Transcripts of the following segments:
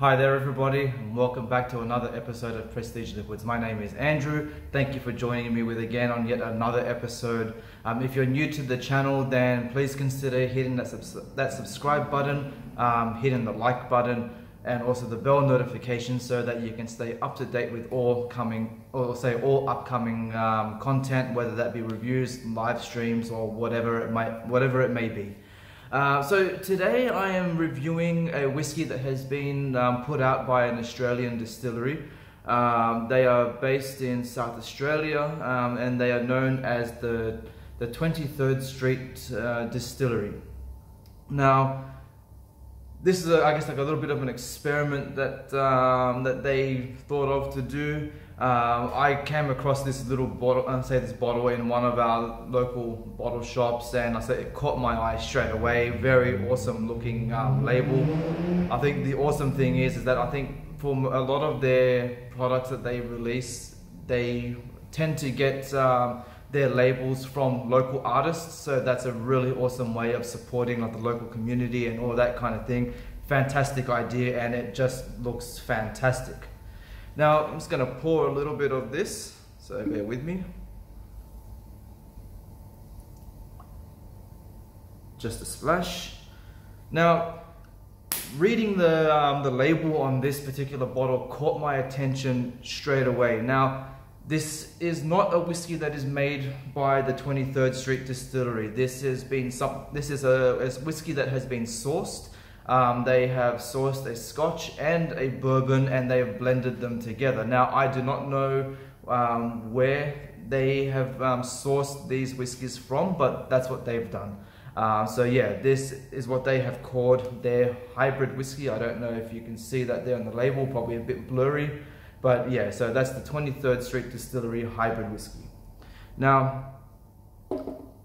Hi there, everybody, and welcome back to another episode of Prestige Liquids. My name is Andrew. Thank you for joining me with again on yet another episode. Um, if you're new to the channel, then please consider hitting that, subs- that subscribe button, um, hitting the like button, and also the bell notification so that you can stay up to date with all coming, or say all upcoming um, content, whether that be reviews, live streams, or whatever it might, whatever it may be. Uh, so today I am reviewing a whiskey that has been um, put out by an Australian distillery. Um, they are based in South Australia um, and they are known as the, the 23rd Street uh, Distillery. Now, this is, a, I guess, like a little bit of an experiment that um, that they thought of to do. Um, I came across this little bottle, I say this bottle in one of our local bottle shops, and I said it caught my eye straight away. Very awesome looking um, label. I think the awesome thing is, is that I think for a lot of their products that they release, they tend to get um, their labels from local artists. So that's a really awesome way of supporting like the local community and all that kind of thing. Fantastic idea, and it just looks fantastic. Now I'm just to pour a little bit of this, so bear with me. Just a splash. Now, reading the, um, the label on this particular bottle caught my attention straight away. Now, this is not a whiskey that is made by the 23rd Street Distillery. This has been some. This is a, a whiskey that has been sourced um, they have sourced a scotch and a bourbon and they have blended them together. Now, I do not know um, where they have um, sourced these whiskies from, but that's what they've done. Uh, so yeah, this is what they have called their hybrid whiskey. I don't know if you can see that there on the label, probably a bit blurry. But yeah, so that's the 23rd Street Distillery hybrid whiskey. Now,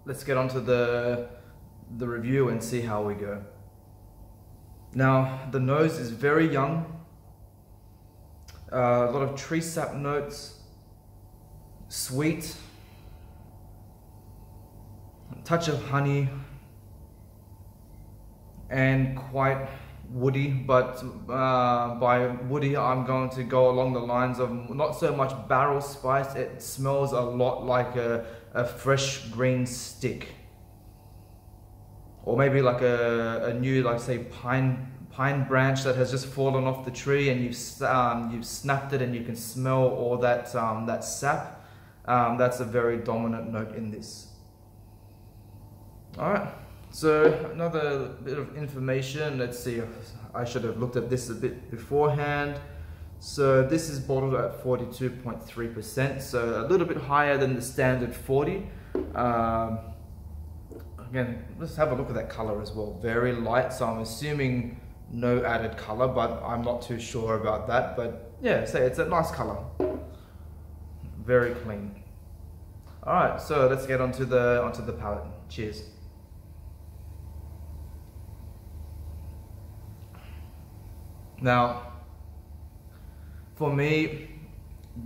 let's get on to the, the review and see how we go. Now, the nose is very young, uh, a lot of tree sap notes, sweet, touch of honey, and quite woody, but uh, by woody I'm going to go along the lines of not so much barrel spice, it smells a lot like a, a fresh green stick. Or maybe like a, a new like say pine pine branch that has just fallen off the tree and you've um, you've snapped it and you can smell all that um, that sap. Um, that's a very dominant note in this. All right so another bit of information let's see if I should have looked at this a bit beforehand so this is bottled at 42.3% so a little bit higher than the standard 40 um, again, let's have a look at that color as well. Very light, so I'm assuming no added color, but I'm not too sure about that. But yeah, say it's a nice color. Very clean. All right, so let's get onto the onto the palate. Cheers. Now, for me,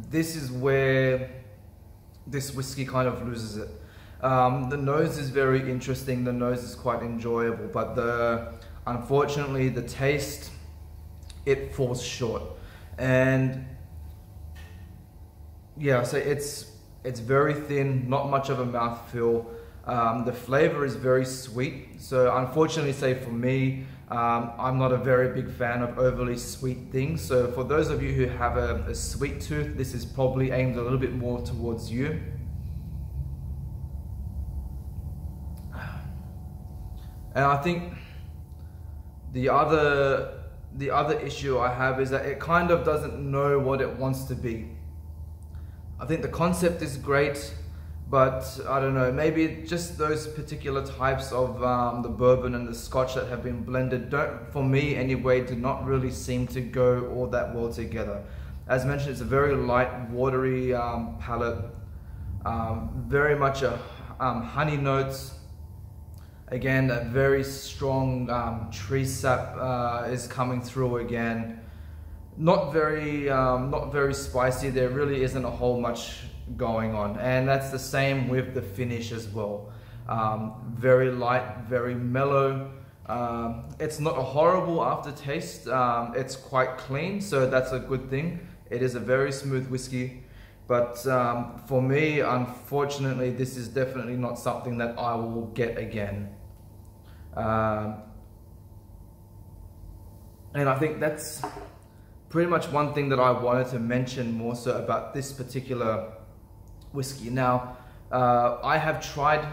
this is where this whiskey kind of loses it. Um, the nose is very interesting. The nose is quite enjoyable, but the unfortunately the taste it falls short. And yeah, so it's it's very thin, not much of a mouthfeel. Um, the flavor is very sweet. So unfortunately, say for me, um, I'm not a very big fan of overly sweet things. So for those of you who have a, a sweet tooth, this is probably aimed a little bit more towards you. And I think the other the other issue I have is that it kind of doesn't know what it wants to be. I think the concept is great, but I don't know, maybe just those particular types of um, the bourbon and the scotch that have been blended don't, for me anyway, do not really seem to go all that well together. As mentioned, it's a very light, watery um, palate, um, very much a um, honey notes, Again, a very strong um, tree sap uh, is coming through again. Not very, um, not very spicy. There really isn't a whole much going on, and that's the same with the finish as well. Um, very light, very mellow. Um, it's not a horrible aftertaste. Um, it's quite clean, so that's a good thing. It is a very smooth whiskey, but um, for me, unfortunately, this is definitely not something that I will get again. Um, and I think that's pretty much one thing that I wanted to mention more so about this particular whiskey. Now, uh, I have tried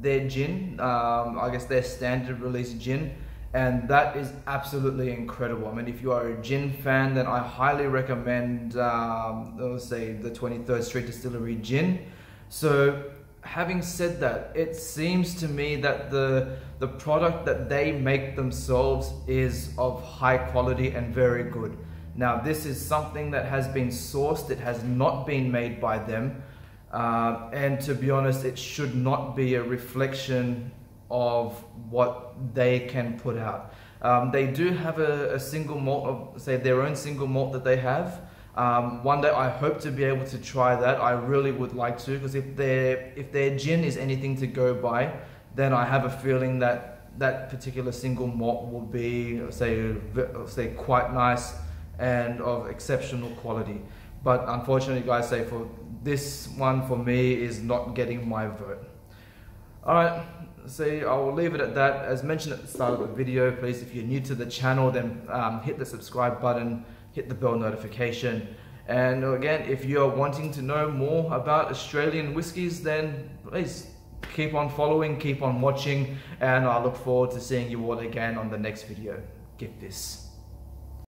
their gin, um, I guess their standard release gin, and that is absolutely incredible. I mean, if you are a gin fan, then I highly recommend, um, let's say, the 23rd Street Distillery gin. So, having said that, it seems to me that the the product that they make themselves is of high quality and very good. Now, this is something that has been sourced; it has not been made by them. Uh, and to be honest, it should not be a reflection of what they can put out. Um, they do have a, a, single malt, of, say their own single malt that they have. Um, one day I hope to be able to try that. I really would like to because if their if their gin is anything to go by, then I have a feeling that that particular single malt will be say say quite nice and of exceptional quality. But unfortunately, guys, say for this one for me is not getting my vote. Alright, see, I will leave it at that. As mentioned at the start of the video, please, if you're new to the channel, then um, hit the subscribe button, hit the bell notification. And again, if you're wanting to know more about Australian whiskies, then please keep on following, keep on watching, and I look forward to seeing you all again on the next video. Get this.